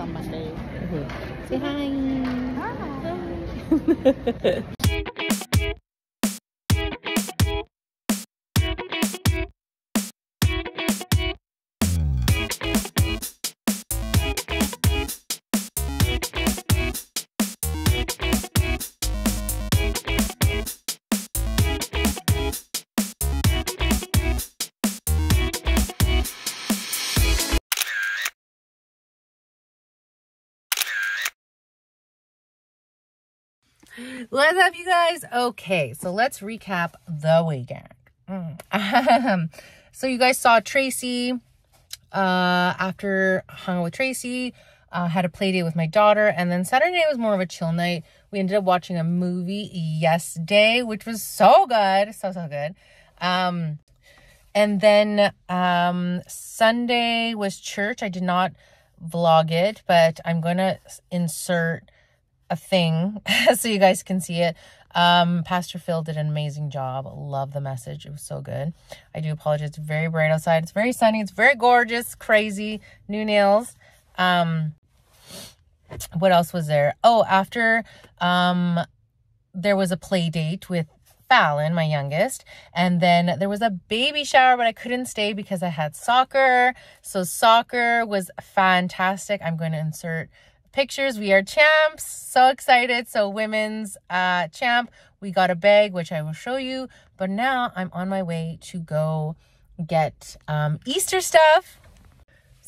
from my face. Say hi. What's up, you guys? Okay, so let's recap the weekend. Mm. so you guys saw Tracy. Uh, after hung out with Tracy, uh, had a play date with my daughter, and then Saturday was more of a chill night. We ended up watching a movie yesterday, which was so good, so so good. Um, and then um, Sunday was church. I did not vlog it, but I'm gonna insert a thing so you guys can see it. Um, Pastor Phil did an amazing job. Love the message. It was so good. I do apologize. It's very bright outside. It's very sunny. It's very gorgeous, crazy. New nails. Um, what else was there? Oh, after um, there was a play date with Fallon, my youngest. And then there was a baby shower, but I couldn't stay because I had soccer. So soccer was fantastic. I'm going to insert pictures. We are champs. So excited. So women's uh champ. We got a bag, which I will show you. But now I'm on my way to go get um Easter stuff.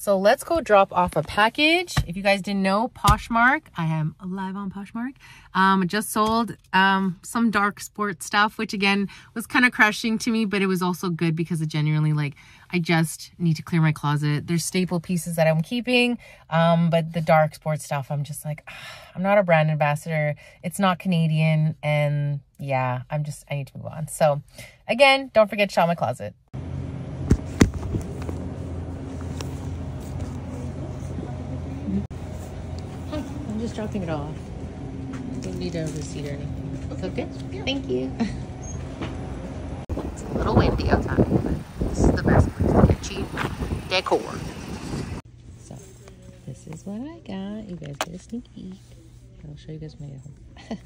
So let's go drop off a package. If you guys didn't know, Poshmark, I am live on Poshmark. Um, just sold um, some Darc Sport stuff, which again was kind of crushing to me, but it was also good because it genuinely like I just need to clear my closet. There's staple pieces that I'm keeping, um, but the Darc Sport stuff, I'm just like, ah, I'm not a brand ambassador. It's not Canadian, and yeah, I'm just I need to move on. So again, don't forget to shop my closet. Just dropping it off. Don't need a receipt or anything. It's okay? Thank you. it's a little windy outside, but this is the best place to get cheap decor. So, this is what I got. You guys get a sneak peek. I'll show you guys when I get home.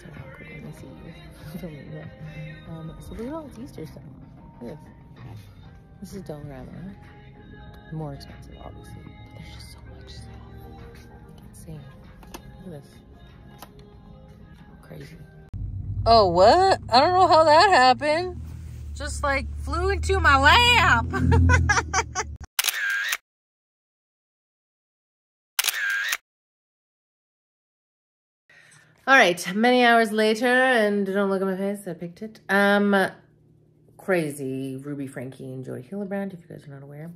so awkward when I see you. Don't make. Um, so look at all this Easter stuff. Look. This is Dollarama more expensive, obviously. But there's just so much stuff. Insane. Look at this. Crazy. Oh, what? I don't know how that happened. Just like flew into my lap. All right, many hours later, and don't look at my face, I picked it. Um, crazy Ruby Franke and Jodi Hildebrandt, if you guys are not aware.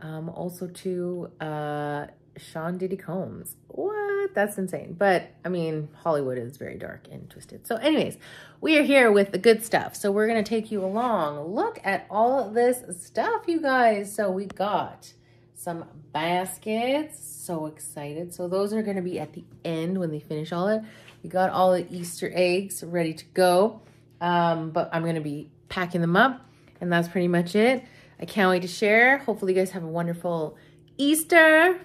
Um, also to uh, Sean Diddy Combs. What? That's insane. But I mean, Hollywood is very dark and twisted. So anyways, we are here with the good stuff. So we're going to take you along. Look at all this stuff, you guys. So we got some baskets. So excited. So those are going to be at the end when they finish all it. We got all the Easter eggs ready to go. Um, but I'm going to be packing them up. And that's pretty much it. I can't wait to share. Hopefully you guys have a wonderful Easter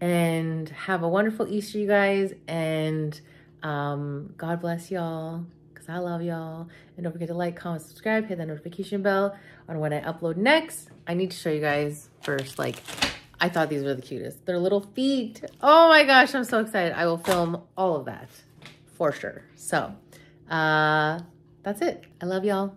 and have a wonderful Easter, you guys. And um, God bless y'all because I love y'all. And don't forget to like, comment, subscribe, hit that notification bell on when I upload next. I need to show you guys first, like, I thought these were the cutest. Their little feet. Oh my gosh, I'm so excited. I will film all of that for sure. So, uh, that's it. I love y'all.